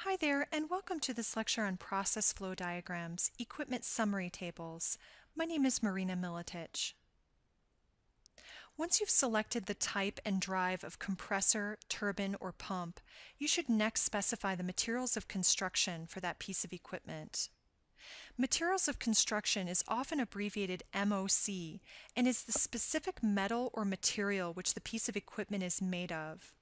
Hi there, and welcome to this lecture on process flow diagrams, equipment summary tables. My name is Marina Militich. Once you've selected the type and drive of compressor, turbine, or pump, you should next specify the materials of construction for that piece of equipment. Materials of construction is often abbreviated MOC and is the specific metal or material which the piece of equipment is made of.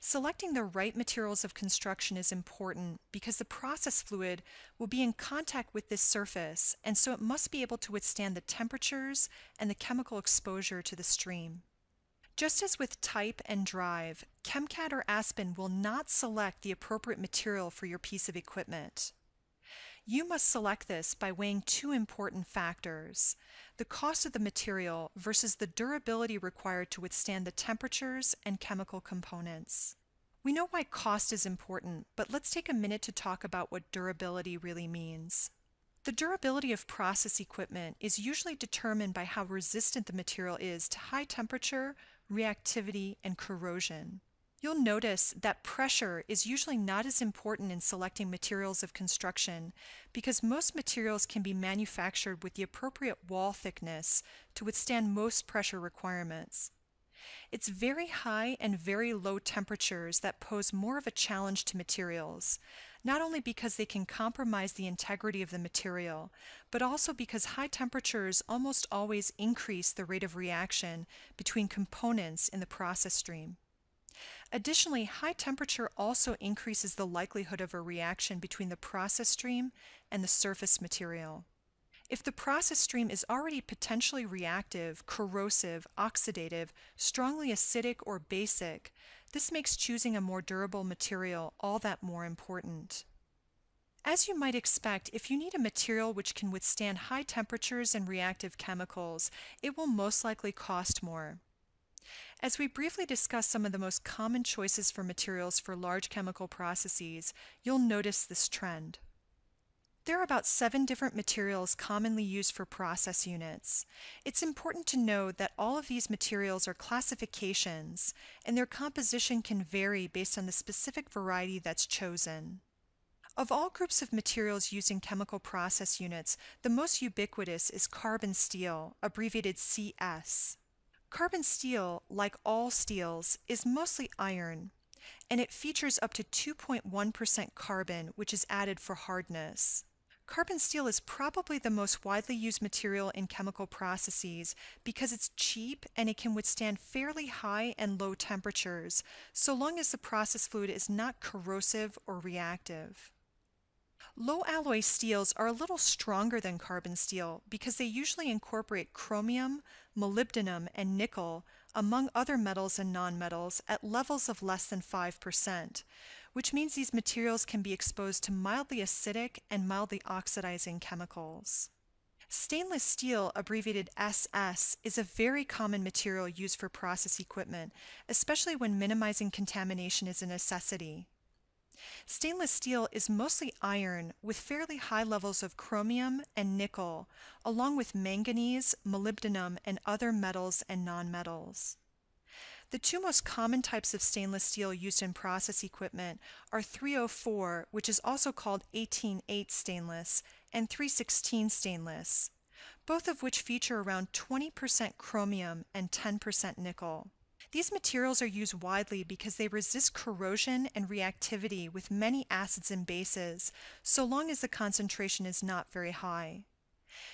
Selecting the right materials of construction is important because the process fluid will be in contact with this surface and so it must be able to withstand the temperatures and the chemical exposure to the stream. Just as with type and drive, ChemCAD or Aspen will not select the appropriate material for your piece of equipment. You must select this by weighing two important factors, the cost of the material versus the durability required to withstand the temperatures and chemical components. We know why cost is important, but let's take a minute to talk about what durability really means. The durability of process equipment is usually determined by how resistant the material is to high temperature, reactivity, and corrosion. You'll notice that pressure is usually not as important in selecting materials of construction because most materials can be manufactured with the appropriate wall thickness to withstand most pressure requirements. It's very high and very low temperatures that pose more of a challenge to materials, not only because they can compromise the integrity of the material, but also because high temperatures almost always increase the rate of reaction between components in the process stream. Additionally, high temperature also increases the likelihood of a reaction between the process stream and the surface material. If the process stream is already potentially reactive, corrosive, oxidative, strongly acidic, or basic, this makes choosing a more durable material all that more important. As you might expect, if you need a material which can withstand high temperatures and reactive chemicals, it will most likely cost more. As we briefly discuss some of the most common choices for materials for large chemical processes, you'll notice this trend. There are about seven different materials commonly used for process units. It's important to know that all of these materials are classifications, and their composition can vary based on the specific variety that's chosen. Of all groups of materials used in chemical process units, the most ubiquitous is carbon steel, abbreviated CS. Carbon steel, like all steels, is mostly iron, and it features up to 2.1% carbon, which is added for hardness. Carbon steel is probably the most widely used material in chemical processes because it's cheap and it can withstand fairly high and low temperatures, so long as the process fluid is not corrosive or reactive. Low alloy steels are a little stronger than carbon steel because they usually incorporate chromium, molybdenum, and nickel, among other metals and nonmetals, at levels of less than 5%, which means these materials can be exposed to mildly acidic and mildly oxidizing chemicals. Stainless steel, abbreviated SS, is a very common material used for process equipment, especially when minimizing contamination is a necessity. Stainless steel is mostly iron with fairly high levels of chromium and nickel, along with manganese, molybdenum, and other metals and nonmetals. The two most common types of stainless steel used in process equipment are 304, which is also called 188 stainless, and 316 stainless, both of which feature around 20% chromium and 10% nickel. These materials are used widely because they resist corrosion and reactivity with many acids and bases, so long as the concentration is not very high.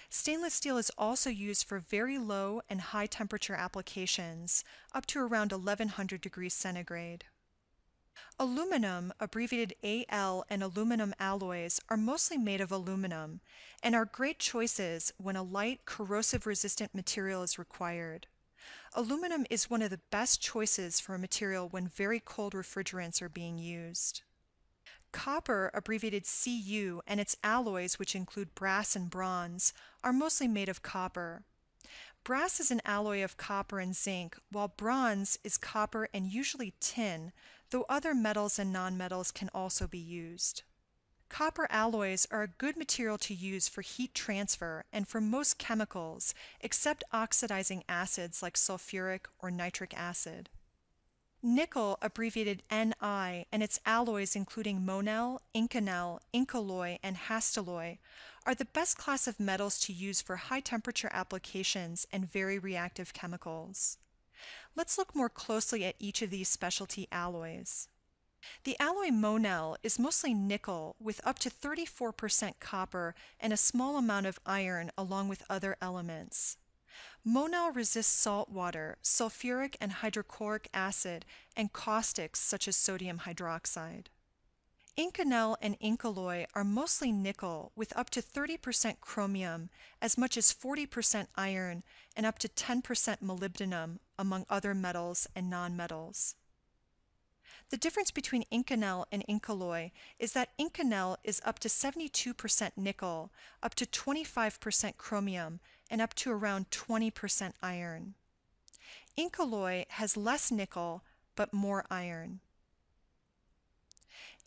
Stainless steel is also used for very low and high temperature applications, up to around 1100 degrees centigrade. Aluminum, abbreviated AL and aluminum alloys, are mostly made of aluminum and are great choices when a light, corrosive resistant material is required. Aluminum is one of the best choices for a material when very cold refrigerants are being used. Copper, abbreviated Cu, and its alloys, which include brass and bronze, are mostly made of copper. Brass is an alloy of copper and zinc, while bronze is copper and usually tin, though other metals and nonmetals can also be used. Copper alloys are a good material to use for heat transfer and for most chemicals, except oxidizing acids like sulfuric or nitric acid. Nickel, abbreviated Ni, and its alloys including Monel, Inconel, Incoloy, and Hastelloy are the best class of metals to use for high temperature applications and very reactive chemicals. Let's look more closely at each of these specialty alloys. The alloy Monel is mostly nickel with up to 34% copper and a small amount of iron along with other elements. Monel resists salt water, sulfuric and hydrochloric acid, and caustics such as sodium hydroxide. Inconel and Incoloy are mostly nickel with up to 30% chromium, as much as 40% iron, and up to 10% molybdenum, among other metals and nonmetals. The difference between Inconel and Incoloy is that Inconel is up to 72% nickel, up to 25% chromium, and up to around 20% iron. Incoloy has less nickel but more iron.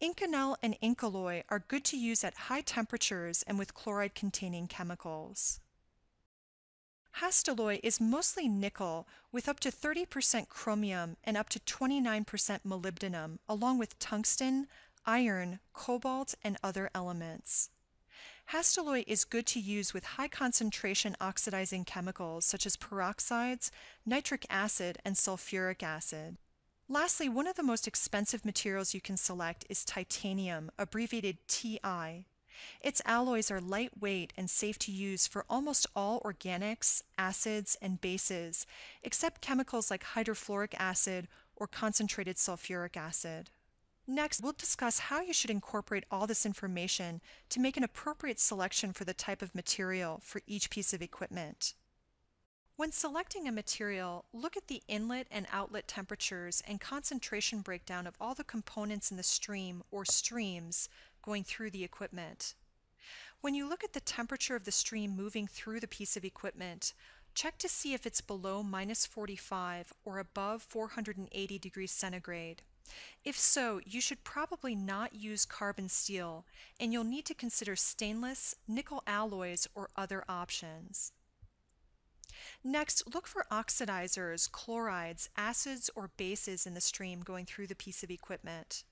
Inconel and Incoloy are good to use at high temperatures and with chloride-containing chemicals. Hastelloy is mostly nickel with up to 30% chromium and up to 29% molybdenum, along with tungsten, iron, cobalt, and other elements. Hastelloy is good to use with high concentration oxidizing chemicals such as peroxides, nitric acid, and sulfuric acid. Lastly, one of the most expensive materials you can select is titanium, abbreviated Ti. Its alloys are lightweight and safe to use for almost all organics, acids, and bases, except chemicals like hydrofluoric acid or concentrated sulfuric acid. Next, we'll discuss how you should incorporate all this information to make an appropriate selection for the type of material for each piece of equipment. When selecting a material, look at the inlet and outlet temperatures and concentration breakdown of all the components in the stream or streams going through the equipment. When you look at the temperature of the stream moving through the piece of equipment, check to see if it's below minus 45 or above 480 degrees centigrade. If so, you should probably not use carbon steel, and you'll need to consider stainless, nickel alloys, or other options. Next, look for oxidizers, chlorides, acids, or bases in the stream going through the piece of equipment.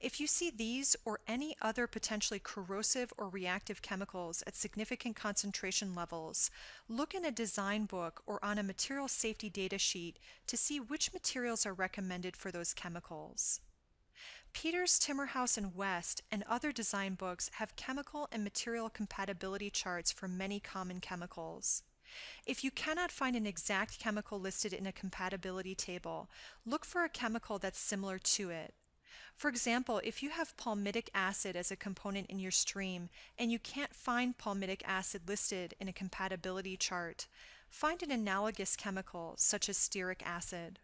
If you see these or any other potentially corrosive or reactive chemicals at significant concentration levels, look in a design book or on a material safety data sheet to see which materials are recommended for those chemicals. Peters, Timmerhaus, and West and other design books have chemical and material compatibility charts for many common chemicals. If you cannot find an exact chemical listed in a compatibility table, look for a chemical that's similar to it. For example, if you have palmitic acid as a component in your stream and you can't find palmitic acid listed in a compatibility chart, find an analogous chemical such as stearic acid.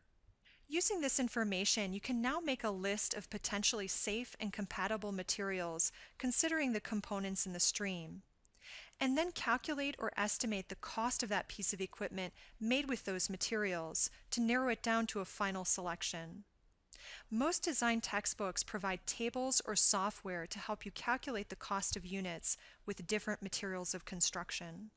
Using this information, you can now make a list of potentially safe and compatible materials considering the components in the stream. And then calculate or estimate the cost of that piece of equipment made with those materials to narrow it down to a final selection. Most design textbooks provide tables or software to help you calculate the cost of units with different materials of construction.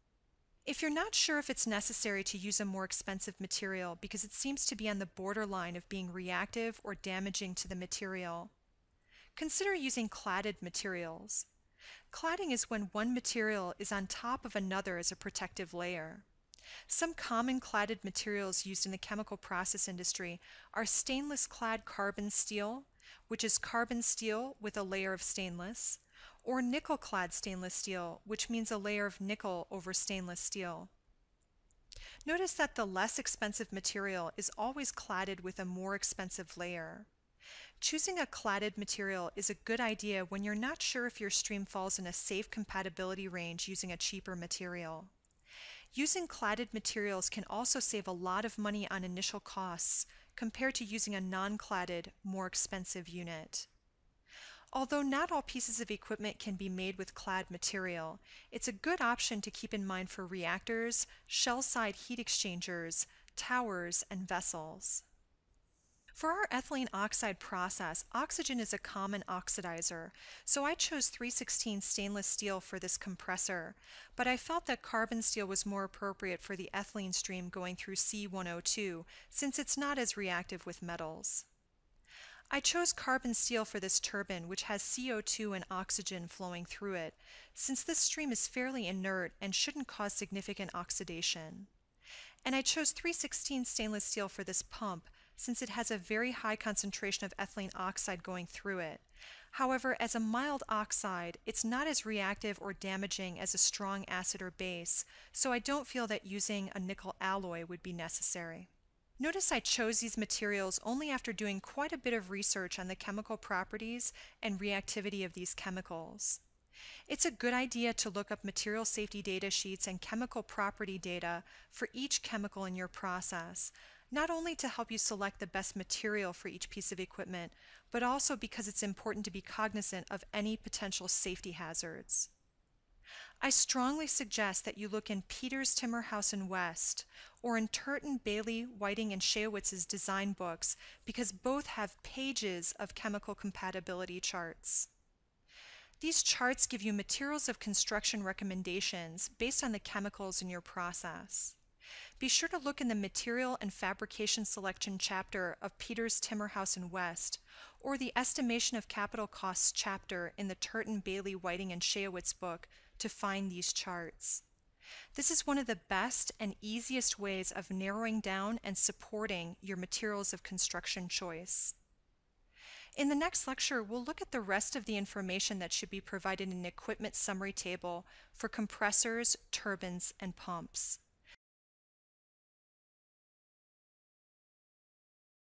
If you're not sure if it's necessary to use a more expensive material because it seems to be on the borderline of being reactive or damaging to the material, consider using cladded materials. Cladding is when one material is on top of another as a protective layer. Some common cladded materials used in the chemical process industry are stainless clad carbon steel, which is carbon steel with a layer of stainless, or nickel clad stainless steel, which means a layer of nickel over stainless steel. Notice that the less expensive material is always cladded with a more expensive layer. Choosing a cladded material is a good idea when you're not sure if your stream falls in a safe compatibility range using a cheaper material. Using cladded materials can also save a lot of money on initial costs compared to using a non-cladded, more expensive unit. Although not all pieces of equipment can be made with clad material, it's a good option to keep in mind for reactors, shell-side heat exchangers, towers, and vessels. For our ethylene oxide process, oxygen is a common oxidizer, so I chose 316 stainless steel for this compressor, but I felt that carbon steel was more appropriate for the ethylene stream going through C102 since it's not as reactive with metals. I chose carbon steel for this turbine, which has CO2 and oxygen flowing through it, since this stream is fairly inert and shouldn't cause significant oxidation. And I chose 316 stainless steel for this pump, since it has a very high concentration of ethylene oxide going through it. However, as a mild oxide, it's not as reactive or damaging as a strong acid or base, so I don't feel that using a nickel alloy would be necessary. Notice I chose these materials only after doing quite a bit of research on the chemical properties and reactivity of these chemicals. It's a good idea to look up material safety data sheets and chemical property data for each chemical in your process, not only to help you select the best material for each piece of equipment, but also because it's important to be cognizant of any potential safety hazards. I strongly suggest that you look in Peters Timmerhaus and West or in Turton, Bailie, Whiting, and Shaeiwitz's design books because both have pages of chemical compatibility charts. These charts give you materials of construction recommendations based on the chemicals in your process. Be sure to look in the Material and Fabrication Selection chapter of Peters Timmerhaus and West, or the Estimation of Capital Costs chapter in the Turton, Bailie, Whiting, and Shaeiwitz book to find these charts. This is one of the best and easiest ways of narrowing down and supporting your materials of construction choice. In the next lecture, we'll look at the rest of the information that should be provided in an equipment summary table for compressors, turbines, and pumps.